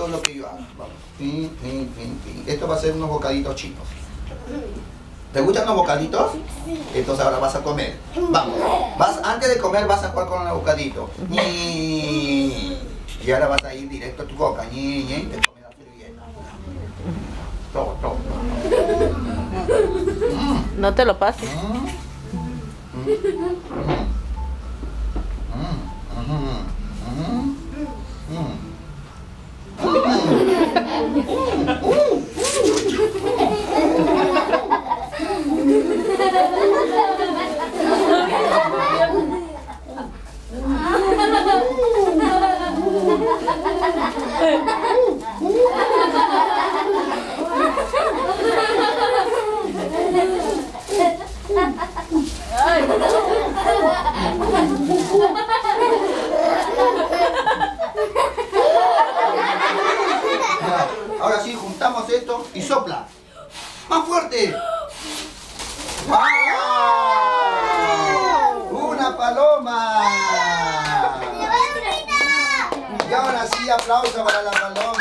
todo lo que yo hago. Vamos. Esto va a ser unos bocaditos chinos. ¿Te gustan los bocaditos? Entonces ahora vas a comer. Vamos. Vas, antes de comer vas a jugar con el bocadito. Y ahora vas a ir directo a tu boca. Ñi, ñi. Te comes la servilleta. Todo, todo. Mm. No te lo pases. Ya, Ahora sí, juntamos esto y sopla. ¡Más fuerte! ¡Wow! ¡Una paloma! Aplauso para la paloma.